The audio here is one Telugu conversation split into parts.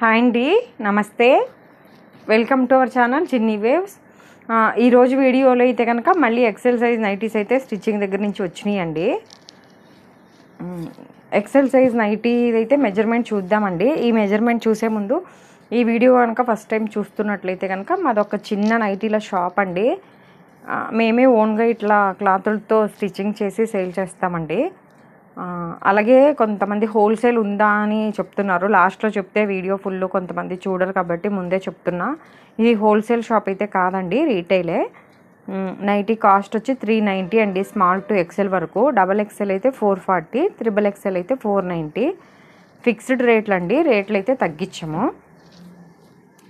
హాయ్ అండి నమస్తే. Welcome to our channel Chinni waves ఈరోజు వీడియోలో అయితే కనుక మళ్ళీ ఎక్సెల్ సైజ్ నైటీస్ అయితే స్టిచ్చింగ్ దగ్గర నుంచి వచ్చినాయండి. ఎక్సెల్ సైజ్ నైటీ అయితే మెజర్మెంట్ చూద్దామండి. ఈ మెజర్మెంట్ చూసే ముందు ఈ వీడియో కనుక ఫస్ట్ టైం చూస్తున్నట్లయితే కనుక మాదొక చిన్న నైటీల షాప్ అండి. మేమే ఓన్గా ఇట్లా క్లాతులతో స్టిచ్చింగ్ చేసి సేల్ చేస్తామండి. అలాగే కొంతమంది హోల్సేల్ ఉందా అని చెప్తున్నారు. లాస్ట్లో చెప్తే వీడియో ఫుల్ కొంతమంది చూడరు కాబట్టి ముందే చెప్తున్నా. ఇది హోల్సేల్ షాప్ అయితే కాదండి రీటైలే. నైటీ కాస్ట్ వచ్చి త్రీ నైంటీ అండి స్మాల్ టు ఎక్సెల్ వరకు. డబల్ ఎక్సెల్ అయితే ఫోర్ ఫార్టీ త్రిబుల్ ఎక్సెల్ అయితే ఫోర్ నైంటీ. ఫిక్స్డ్ రేట్లు అండి రేట్లు అయితే తగ్గించాము.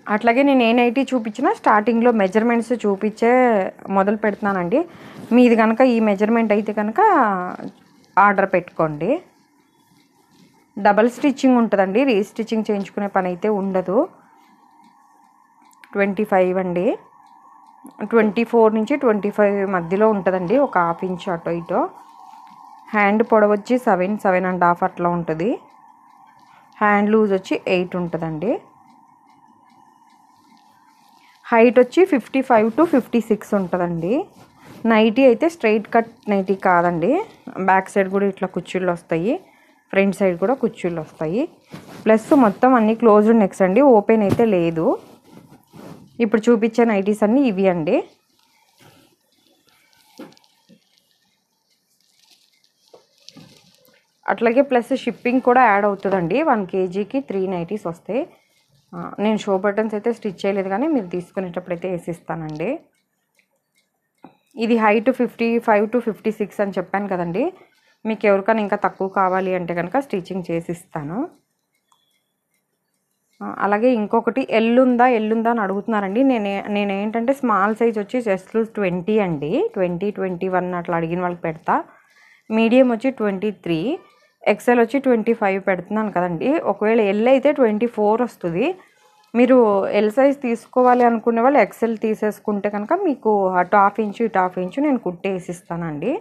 అట్లాగే నేను ఏ నైటీ చూపించినా స్టార్టింగ్లో మెజర్మెంట్స్ చూపించే మొదలు పెడుతున్నానండి. మీది కనుక ఈ మెజర్మెంట్ అయితే కనుక ఆర్డర్ పెట్టుకోండి. డబల్ స్టిచ్చింగ్ ఉంటుందండి. రీస్టిచ్చింగ్ చేయించుకునే పని అయితే ఉండదు. ట్వంటీ ఫైవ్ అండి. ట్వంటీ ఫోర్ నుంచి ట్వంటీ ఫైవ్ మధ్యలో ఉంటుందండి. ఒక హాఫ్ ఇంచ్ అటో ఇటో. హ్యాండ్ పొడవు వచ్చి సెవెన్ సెవెన్ అండ్ హాఫ్ అట్లా ఉంటుంది. హ్యాండ్ లూజ్ వచ్చి ఎయిట్ ఉంటుందండి. హైట్ వచ్చి fifty five to fifty six ఉంటుందండి. నైటీ అయితే స్ట్రైట్ కట్ నైటీ కాదండి. బ్యాక్ సైడ్ కూడా ఇట్లా కుచ్చుళ్ళు వస్తాయి. ఫ్రంట్ సైడ్ కూడా కుచ్చుళ్ళు వస్తాయి. ప్లస్ మొత్తం అన్ని క్లోజ్డ్ నెక్స్ అండి. ఓపెన్ అయితే లేదు. ఇప్పుడు చూపించే నైటీస్ అన్నీ ఇవి అండి. అట్లాగే ప్లస్ షిప్పింగ్ కూడా యాడ్ అవుతుందండి. వన్ కేజీకి త్రీ నైటీస్ వస్తాయి. నేను షో బటన్స్ అయితే స్టిచ్ చేయలేదు కానీ మీరు తీసుకునేటప్పుడు అయితే వేసిస్తానండి. ఇది height fifty five to fifty six అని చెప్పాను కదండి. మీకు ఎవరికైనా ఇంకా తక్కువ కావాలి అంటే కనుక స్టిచ్చింగ్ చేసి ఇస్తాను అలాగే ఇంకొకటి ఎల్లుందా ఎల్లుందా అని అడుగుతున్నారండి. నేను నేను ఏంటంటే స్మాల్ సైజ్ వచ్చి జస్ట్ ట్వంటీ అండి. ట్వంటీ ట్వంటీ వన్ అట్లా అడిగిన వాళ్ళకి పెడతా. మీడియం వచ్చి ట్వంటీ త్రీ ఎక్సెల్ వచ్చి ట్వంటీ ఫైవ్ పెడుతున్నాను కదండి. ఒకవేళ ఎల్ అయితే ట్వంటీ ఫోర్ వస్తుంది. మీరు ఎల్ సైజ్ తీసుకోవాలి అనుకునే వాళ్ళు ఎక్సెల్ తీసేసుకుంటే కనుక మీకు అటు హాఫ్ ఇంచు ఇటు హాఫ్ ఇంచు నేను కుట్టేసి ఇస్తానండి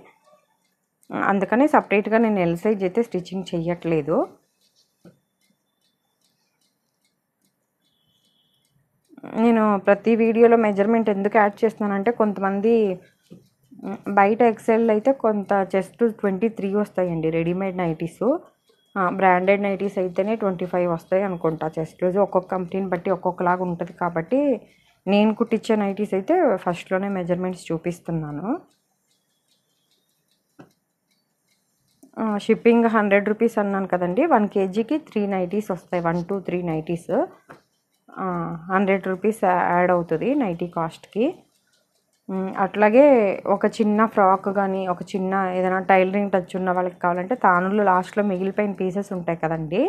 అందుకనే సపరేట్గా నేను ఎల్ సైజ్ అయితే స్టిచ్చింగ్ చేయట్లేదు నేను ప్రతి వీడియోలో మెజర్మెంట్ ఎందుకు యాడ్ చేస్తున్నానంటే కొంతమంది బయట ఎక్సెల్ అయితే కొంత చెస్ట్ ట్వంటీ త్రీ వస్తాయండి రెడీమేడ్ నైటీస్ బ్రాండెడ్ నైటీస్ అయితేనే ట్వంటీ ఫైవ్ వస్తాయి అనుకుంటా. చెస్ట్ లూజ్ ఒక్కొక్క కంపెనీని బట్టి ఒక్కొక్కలాగా ఉంటుంది కాబట్టి నేను కుట్టించే నైటీస్ అయితే ఫస్ట్లోనే మెజర్మెంట్స్ చూపిస్తున్నాను. షిప్పింగ్ హండ్రెడ్ రూపీస్ అన్నాను కదండి. వన్ కేజీకి త్రీ నైటీస్ వస్తాయి. One two three nighties hundred rupees add అవుతుంది నైటీ కాస్ట్కి అట్లాగే ఒక చిన్న ఫ్రాక్ కానీ ఒక చిన్న ఏదైనా టైలరింగ్ టచ్ ఉన్న వాళ్ళకి కావాలంటే తానులు లాస్ట్లో మిగిలిపోయిన పీసెస్ ఉంటాయి కదండి.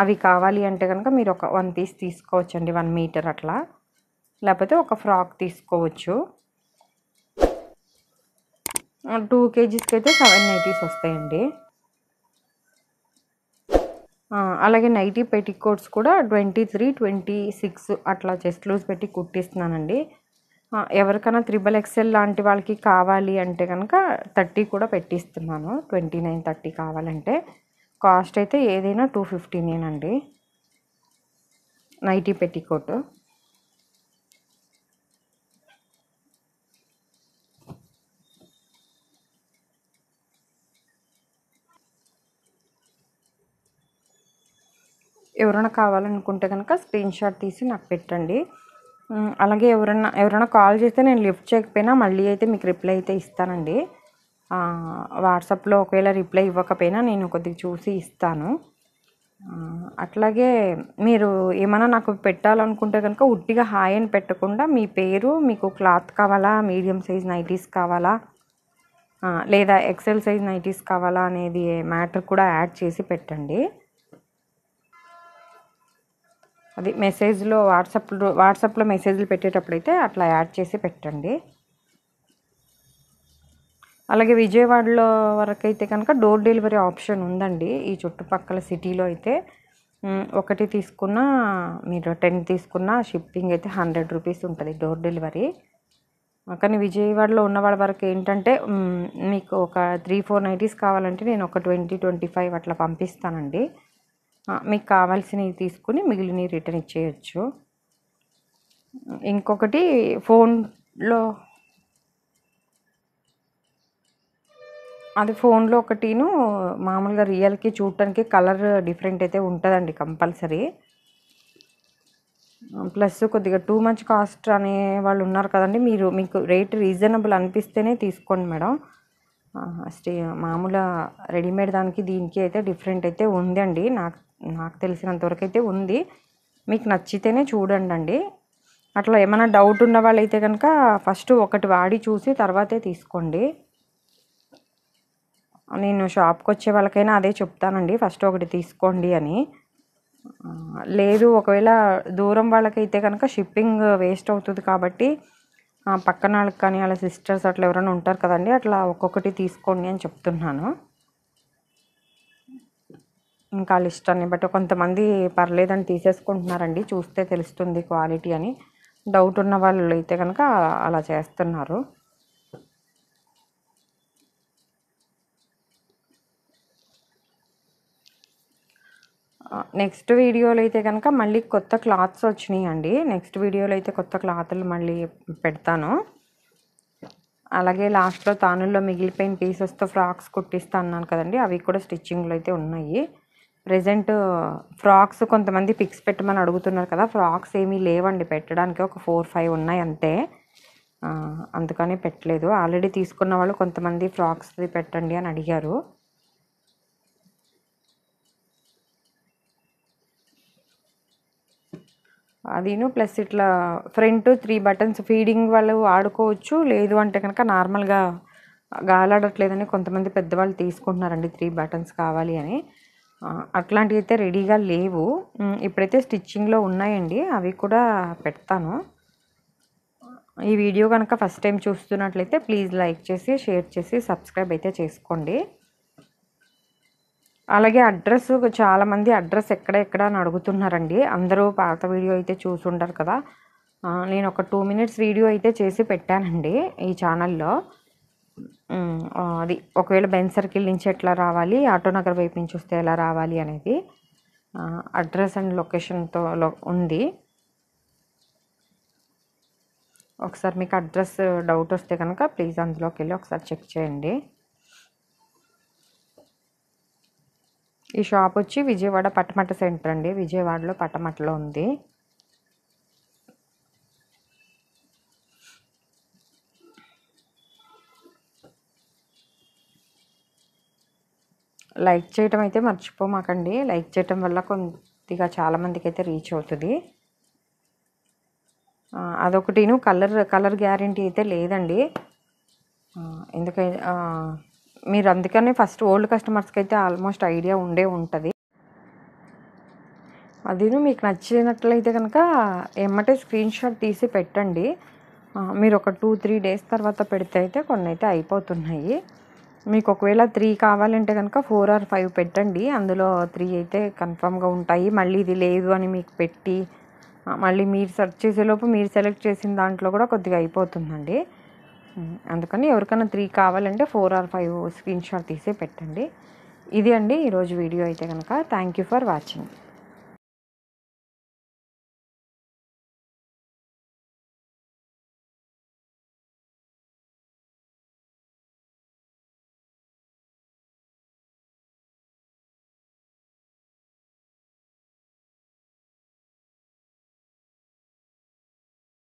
అవి కావాలి అంటే కనుక మీరు ఒక వన్ పీస్ తీసుకోవచ్చండి వన్ మీటర్ అట్లా. లేకపోతే ఒక ఫ్రాక్ తీసుకోవచ్చు. టూ కేజీస్కి అయితే సెవెన్ నైటీస్ వస్తాయండి. అలాగే నైటీ పెట్టికోట్స్ కూడా ట్వంటీ త్రీ ట్వంటీ సిక్స్ అట్లా చెస్ట్ లూజ్ పెట్టి కుట్టిస్తున్నానండి. ఎవరికైనా త్రిబల్ ఎక్సెల్ లాంటి వాళ్ళకి కావాలి అంటే కనుక థర్టీ కూడా పెట్టిస్తున్నాను. ట్వంటీ నైన్ థర్టీ కావాలంటే. కాస్ట్ అయితే ఏదైనా టూ ఫిఫ్టీనేనండి నైటీ పెట్టికోట్ ఎవరైనా కావాలనుకుంటే కనుక స్క్రీన్ షాట్ తీసి నాకు పెట్టండి. అలాగే ఎవరైనా ఎవరైనా కాల్ చేస్తే నేను లిఫ్ట్ చేయకపోయినా మళ్ళీ అయితే మీకు రిప్లై అయితే ఇస్తానండి. వాట్సాప్లో ఒకవేళ రిప్లై ఇవ్వకపోయినా నేను కొద్దిగా చూసి ఇస్తాను. అట్లాగే మీరు ఏమైనా నాకు పెట్టాలనుకుంటే కనుక ఉట్టిగా హాయ్ అని పెట్టకుండా మీ పేరు మీకు క్లాత్ కావాలా మీడియం సైజ్ నైటీస్ కావాలా లేదా ఎక్సెల్ సైజ్ నైటీస్ కావాలా అనేది మ్యాటర్ కూడా యాడ్ చేసి పెట్టండి. అది మెసేజ్లో వాట్సాప్లో వాట్సాప్లో మెసేజ్లు పెట్టేటప్పుడు అయితే అట్లా యాడ్ చేసి పెట్టండి. అలాగే విజయవాడలో వరకైతే కనుక డోర్ డెలివరీ ఆప్షన్ ఉందండి. ఈ చుట్టుపక్కల సిటీలో అయితే ఒకటి తీసుకున్న మీరు టెన్ తీసుకున్న షిప్పింగ్ అయితే హండ్రెడ్ రూపీస్ ఉంటుంది డోర్ డెలివరీ. కానీ విజయవాడలో ఉన్న వాళ్ళ వరకు ఏంటంటే మీకు ఒక త్రీ ఫోర్ నైటీస్ కావాలంటే నేను ఒక ట్వంటీ ట్వంటీ ఫైవ్ అట్లా పంపిస్తానండి. మీకు కావాల్సినవి తీసుకుని మిగిలినవి రిటర్న్ ఇచ్చేయచ్చు. ఇంకొకటి ఫోన్లో అది ఫోన్లో ఒకటిను మామూలుగా రియల్కి చూడటానికి కలర్ డిఫరెంట్ అయితే ఉంటుందండి కంపల్సరీ. ప్లస్ కొద్దిగా టూ మచ్ కాస్ట్ అనే వాళ్ళు ఉన్నారు కదండి మీరు మీకు రేట్ రీజనబుల్ అనిపిస్తేనే తీసుకోండి మేడం. స్టే మామూలు రెడీమేడ్ దానికి దీనికి అయితే డిఫరెంట్ అయితే ఉందండి. నాకు నాకు తెలిసినంతవరకు అయితే ఉంది. మీకు నచ్చితేనే చూడండి అండి అట్లా ఏమైనా డౌట్ ఉన్న వాళ్ళైతే కనుక ఫస్ట్ ఒకటి వాడి చూసి తర్వాతే తీసుకోండి. నేను షాప్కి వచ్చే వాళ్ళకైనా అదే చెప్తానండి. ఫస్ట్ ఒకటి తీసుకోండి అని. లేదు ఒకవేళ దూరం వాళ్ళకైతే కనుక షిప్పింగ్ వేస్ట్ అవుతుంది కాబట్టి పక్కన వాళ్ళకి కానీ వాళ్ళ సిస్టర్స్ అట్లా ఎవరైనా ఉంటారు కదండి అట్లా ఒక్కొక్కటి తీసుకోండి అని చెప్తున్నాను. ఇంకా వాళ్ళ ఇష్టాన్ని బట్టి కొంతమంది పర్లేదని తీసేసుకుంటున్నారండి. చూస్తే తెలుస్తుంది క్వాలిటీ అని. డౌట్ ఉన్న వాళ్ళు అయితే కనుక అలా చేస్తున్నారు. నెక్స్ట్ వీడియోలో అయితే కనుక మళ్ళీ కొత్త క్లాత్స్ వచ్చినాయి అండి నెక్స్ట్ వీడియోలో అయితే కొత్త క్లాత్లు మళ్ళీ పెడతాను. అలాగే లాస్ట్లో తానుల్లో మిగిలిపోయిన పీసెస్తో ఫ్రాక్స్ కుట్టిస్తా అన్నాను కదండి. అవి కూడా స్టిచ్చింగ్లో అయితే ఉన్నాయి. ప్రజెంట్ ఫ్రాక్స్ కొంతమంది పిక్స్ పెట్టమని అడుగుతున్నారు కదా ఫ్రాక్స్ ఏమీ లేవండి పెట్టడానికి ఒక ఫోర్ ఫైవ్ ఉన్నాయి అంతే. అందుకని పెట్టలేదు. ఆల్రెడీ తీసుకున్న వాళ్ళు కొంతమంది ఫ్రాక్స్ పెట్టండి అని అడిగారు. అదిను ప్లస్ ఇట్లా ఫ్రంట్ త్రీ బటన్స్ ఫీడింగ్ వాళ్ళు ఆడుకోవచ్చు లేదు అంటే కనుక నార్మల్గా గాలాడట్లేదని కొంతమంది పెద్దవాళ్ళు తీసుకుంటున్నారండి త్రీ బటన్స్ కావాలి అని. అట్లాంటివి అయితే రెడీగా లేవు. ఇప్పుడైతే స్టిచ్చింగ్లో ఉన్నాయండి. అవి కూడా పెడతాను. ఈ వీడియో కనుక ఫస్ట్ టైం చూస్తున్నట్లయితే ప్లీజ్ లైక్ చేసి షేర్ చేసి సబ్స్క్రైబ్ అయితే చేసుకోండి. అలాగే అడ్రస్ చాలామంది అడ్రస్ ఎక్కడ ఎక్కడ అని అడుగుతున్నారండి. అందరూ పాత వీడియో అయితే చూసుంటారు కదా. నేను ఒక టూ మినిట్స్ వీడియో అయితే చేసి పెట్టానండి ఈ ఛానల్లో. అది ఒకవేళ బెన్ సర్కిల్ నుంచి ఎట్లా రావాలి? ఆటోనగర్ వైపు నుంచి వస్తే ఎలా రావాలి అనేది. అడ్రస్ అండ్ లొకేషన్తో లో- ఉంది. ఒకసారి మీకు అడ్రస్ డౌట్ వస్తే కనుక ప్లీజ్ అందులోకి వెళ్ళి ఒకసారి చెక్ చేయండి. ఈ షాప్ వచ్చి విజయవాడ పట్టమట్ట సెంటర్ అండి. విజయవాడలో పట్టమట్టలో ఉంది. లైక్ చేయటం అయితే మర్చిపోమాకండి లైక్ చేయటం వల్ల కొద్దిగా చాలామందికి అయితే రీచ్ అవుతుంది. అదొకటిను కలర్ కలర్ గ్యారంటీ అయితే లేదండి. ఎందుకంటే మీరు అందుకనే ఫస్ట్ ఓల్డ్ కస్టమర్స్కి అయితే ఆల్మోస్ట్ ఐడియా ఉండే ఉంటుంది. అదిను మీకు నచ్చినట్లయితే కనుక ఎమ్మటే స్క్రీన్ షాట్ తీసి పెట్టండి. మీరు ఒక టూ త్రీ డేస్ తర్వాత పెడితే అయితే కొన్ని అయితే అయిపోతున్నాయి. మీకు ఒకవేళ త్రీ కావాలంటే కనుక ఫోర్ ఆర్ ఫైవ్ పెట్టండి. అందులో త్రీ అయితే కన్ఫామ్గా ఉంటాయి. మళ్ళీ ఇది లేదు అని మీకు పెట్టి మళ్ళీ మీరు సెర్చ్ చేసేలోపు మీరు సెలెక్ట్ చేసిన దాంట్లో కూడా కొద్దిగా అయిపోతుందండి. అందుకని ఎవరికైనా త్రీ కావాలంటే four or five screenshot తీసే పెట్టండి. ఇది అండి ఈరోజు వీడియో అయితే కనుక. Thank you for watching